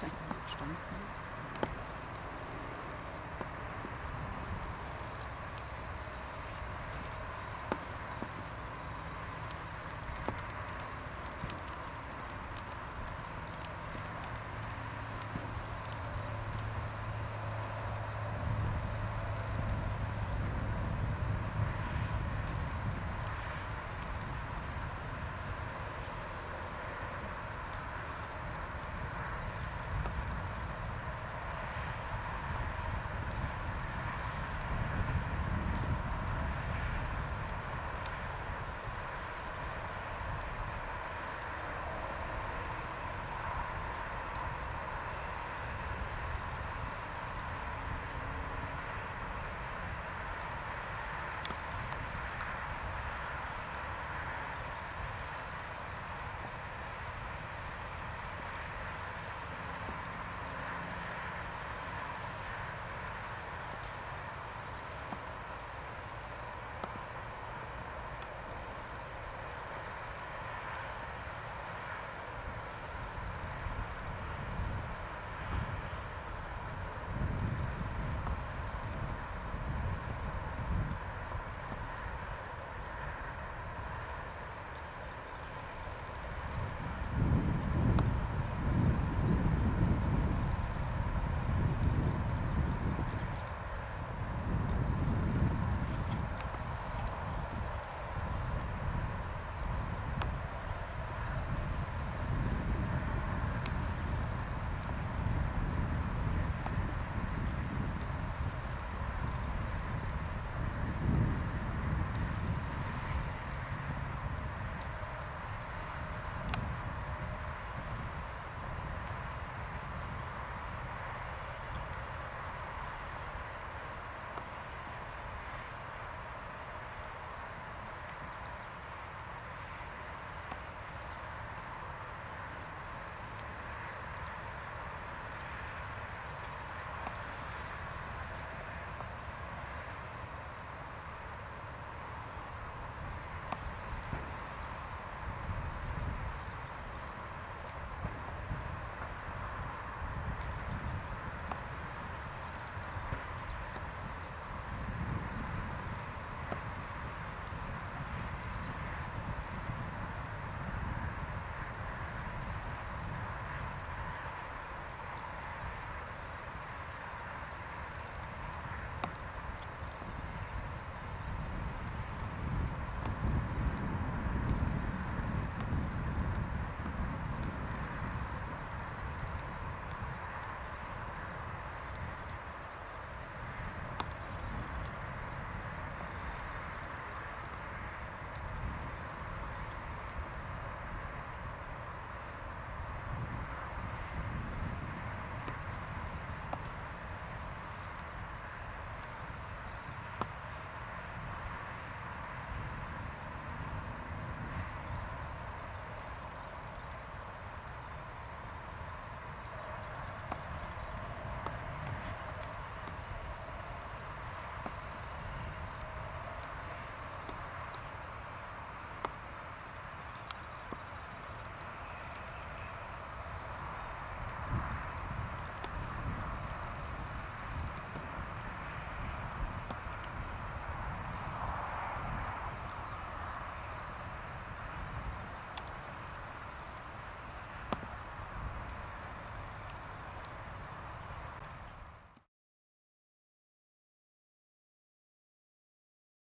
Standpunkt.